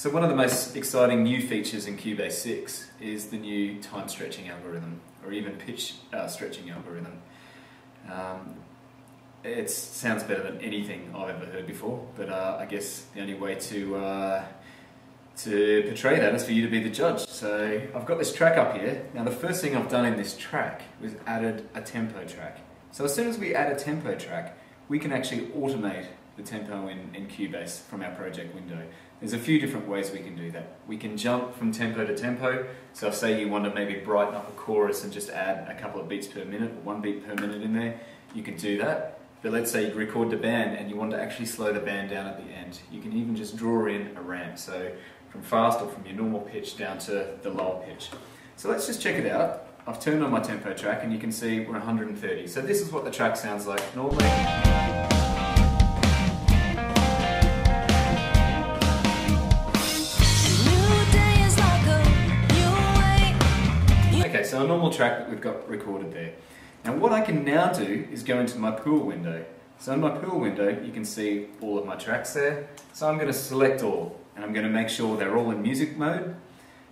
So one of the most exciting new features in Cubase 6 is the new time stretching algorithm, or even pitch uh, stretching algorithm. Um, it sounds better than anything I've ever heard before, but uh, I guess the only way to uh, to portray that is for you to be the judge. So I've got this track up here. Now the first thing I've done in this track was added a tempo track. So as soon as we add a tempo track, we can actually automate the tempo in, in Cubase from our project window. There's a few different ways we can do that. We can jump from tempo to tempo. So if say you want to maybe brighten up a chorus and just add a couple of beats per minute, one beat per minute in there, you can do that. But let's say you record the band and you want to actually slow the band down at the end. You can even just draw in a ramp. So from fast or from your normal pitch down to the lower pitch. So let's just check it out. I've turned on my tempo track and you can see we're 130. So this is what the track sounds like normally. A normal track that we've got recorded there. Now what I can now do is go into my pool window. So in my pool window, you can see all of my tracks there. So I'm going to select all, and I'm going to make sure they're all in music mode.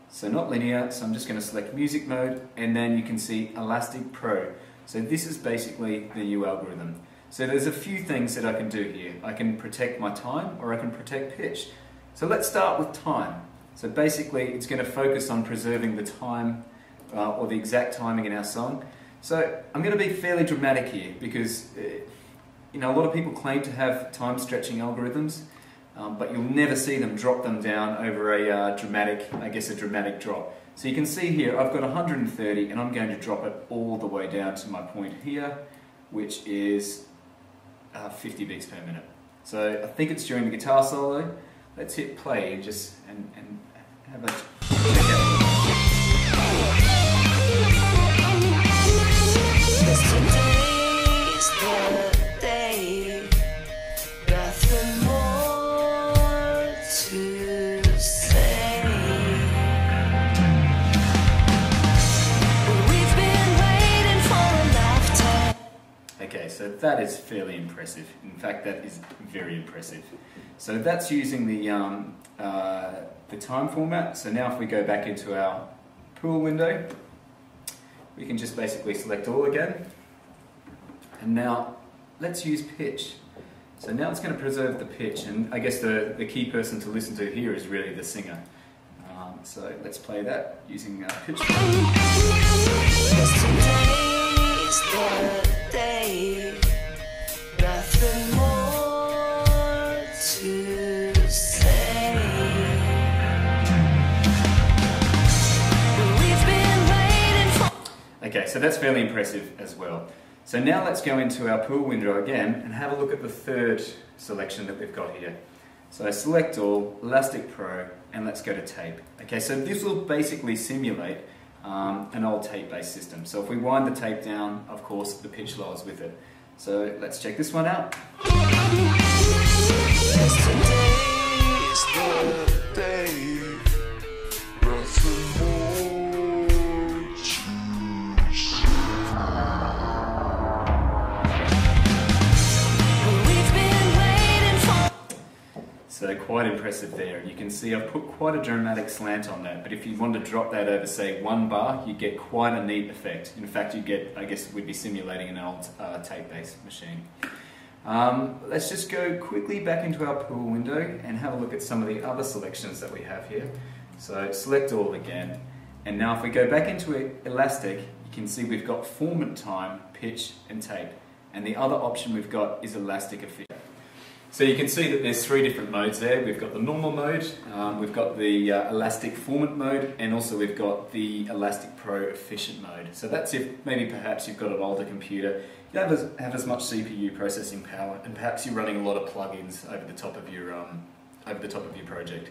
So not linear, so I'm just going to select music mode, and then you can see Elastic Pro. So this is basically the new algorithm. So there's a few things that I can do here. I can protect my time, or I can protect pitch. So let's start with time. So basically, it's going to focus on preserving the time uh, or the exact timing in our song. So I'm going to be fairly dramatic here because uh, you know a lot of people claim to have time stretching algorithms, um, but you'll never see them drop them down over a uh, dramatic, I guess a dramatic drop. So you can see here I've got 130 and I'm going to drop it all the way down to my point here, which is uh, 50 beats per minute. So I think it's during the guitar solo. Let's hit play and just and, and have a That is fairly impressive. In fact, that is very impressive. So that's using the, um, uh, the time format. So now if we go back into our pool window, we can just basically select all again. And now let's use pitch. So now it's going to preserve the pitch, and I guess the, the key person to listen to here is really the singer. Um, so let's play that using uh, pitch. So that's fairly impressive as well. So now let's go into our pool window again and have a look at the third selection that we've got here. So I select all, Elastic Pro, and let's go to tape. Okay, so this will basically simulate um, an old tape-based system. So if we wind the tape down, of course, the pitch lowers with it. So let's check this one out. So quite impressive there. You can see I've put quite a dramatic slant on that, but if you want to drop that over, say, one bar, you get quite a neat effect. In fact, you get, I guess, we'd be simulating an old uh, tape-based machine. Um, let's just go quickly back into our pool window and have a look at some of the other selections that we have here. So select all again, and now if we go back into Elastic, you can see we've got formant time, pitch, and tape. And the other option we've got is Elastic Efficient. So you can see that there's three different modes there. We've got the normal mode, um, we've got the uh, elastic formant mode, and also we've got the elastic pro efficient mode. So that's if maybe perhaps you've got an older computer, you don't have as, have as much CPU processing power, and perhaps you're running a lot of plugins over the top of your um, over the top of your project.